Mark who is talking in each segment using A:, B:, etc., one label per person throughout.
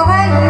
A: over you.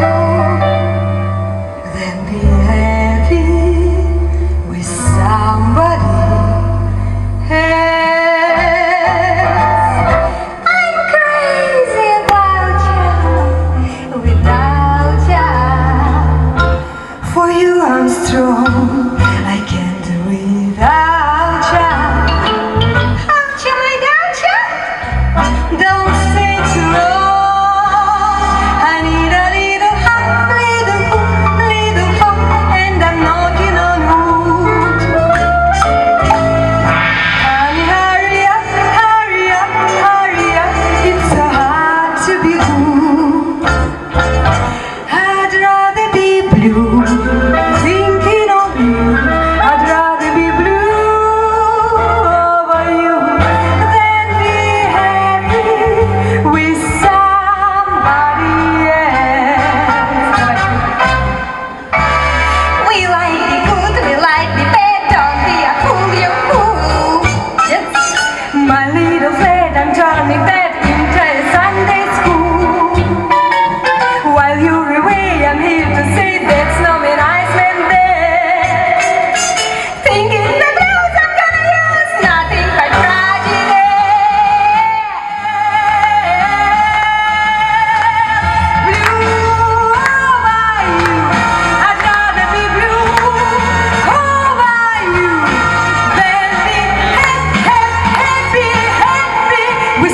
A: Oh. with